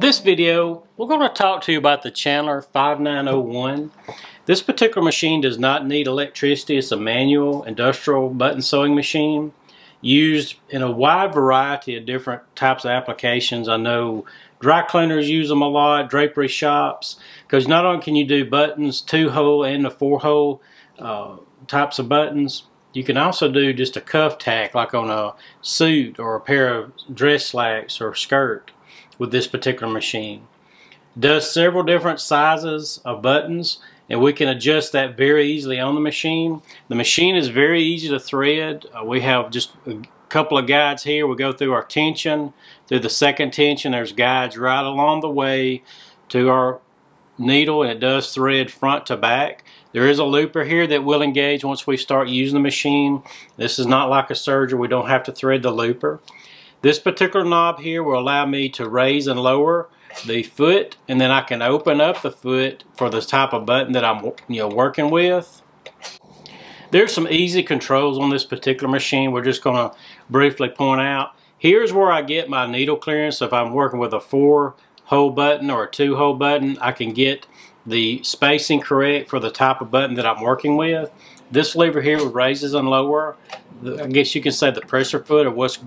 This video, we're going to talk to you about the Chandler 5901. This particular machine does not need electricity. It's a manual industrial button sewing machine used in a wide variety of different types of applications. I know dry cleaners use them a lot, drapery shops, because not only can you do buttons, two-hole and the four-hole uh, types of buttons, you can also do just a cuff tack like on a suit or a pair of dress slacks or skirt with this particular machine. Does several different sizes of buttons and we can adjust that very easily on the machine. The machine is very easy to thread. Uh, we have just a couple of guides here. We go through our tension, through the second tension. There's guides right along the way to our needle and it does thread front to back. There is a looper here that will engage once we start using the machine. This is not like a serger. We don't have to thread the looper. This particular knob here will allow me to raise and lower the foot and then I can open up the foot for the type of button that I'm you know working with. There's some easy controls on this particular machine we're just going to briefly point out. Here's where I get my needle clearance. If I'm working with a four hole button or a two hole button, I can get the spacing correct for the type of button that I'm working with. This lever here raises and lower. I guess you can say the pressure foot of what's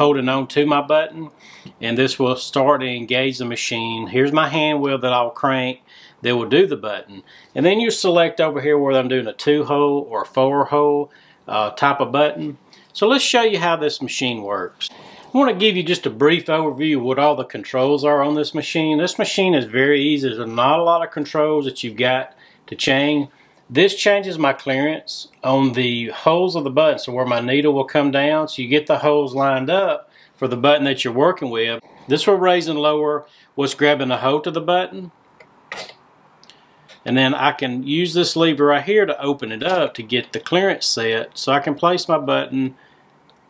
holding on to my button and this will start to engage the machine. Here's my hand wheel that I'll crank that will do the button. And then you select over here whether I'm doing a two hole or a four hole uh, type of button. So let's show you how this machine works. I want to give you just a brief overview of what all the controls are on this machine. This machine is very easy. There's not a lot of controls that you've got to change. This changes my clearance on the holes of the button, so where my needle will come down, so you get the holes lined up for the button that you're working with. This will raise and lower what's grabbing the hold to the button. And then I can use this lever right here to open it up to get the clearance set so I can place my button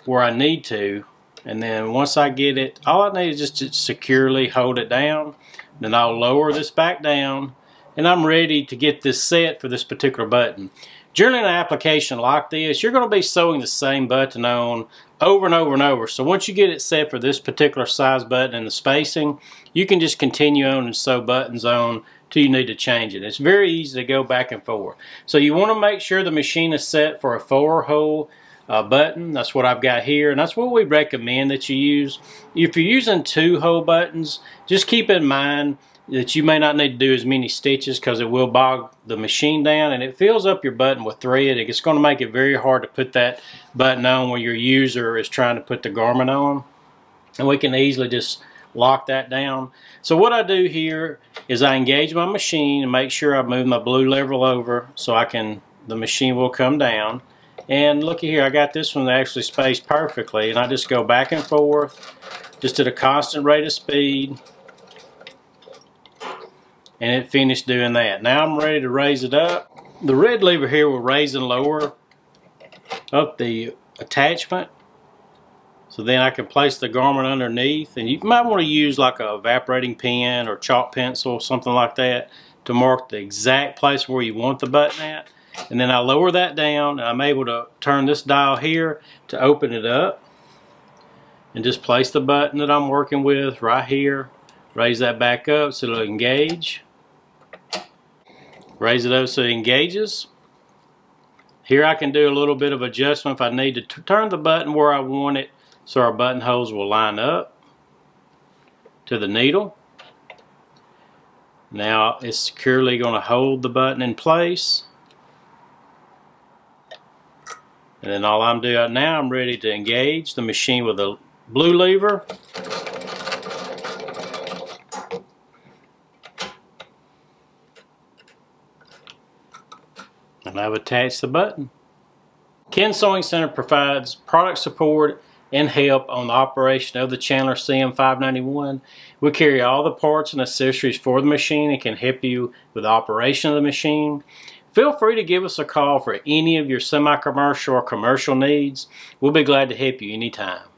where I need to. And then once I get it, all I need is just to securely hold it down. Then I'll lower this back down and I'm ready to get this set for this particular button. During an application like this, you're going to be sewing the same button on over and over and over. So once you get it set for this particular size button and the spacing, you can just continue on and sew buttons on till you need to change it. It's very easy to go back and forth. So you want to make sure the machine is set for a four hole uh, button. That's what I've got here, and that's what we recommend that you use. If you're using two hole buttons, just keep in mind that you may not need to do as many stitches because it will bog the machine down and it fills up your button with thread. It's going to make it very hard to put that button on when your user is trying to put the garment on. And we can easily just lock that down. So what I do here is I engage my machine and make sure I move my blue lever over so I can, the machine will come down. And looky here, I got this one actually spaced perfectly and I just go back and forth just at a constant rate of speed and it finished doing that. Now I'm ready to raise it up. The red lever here will raise and lower up the attachment so then I can place the garment underneath and you might want to use like a evaporating pen or chalk pencil something like that to mark the exact place where you want the button at and then I lower that down and I'm able to turn this dial here to open it up and just place the button that I'm working with right here raise that back up so it'll engage raise it up so it engages. Here I can do a little bit of adjustment if I need to turn the button where I want it so our buttonholes will line up to the needle. Now it's securely going to hold the button in place. And then all I'm doing now, I'm ready to engage the machine with a blue lever and I've attached the button. Ken Sewing Center provides product support and help on the operation of the Chandler CM591. We carry all the parts and accessories for the machine and can help you with the operation of the machine. Feel free to give us a call for any of your semi-commercial or commercial needs. We'll be glad to help you anytime.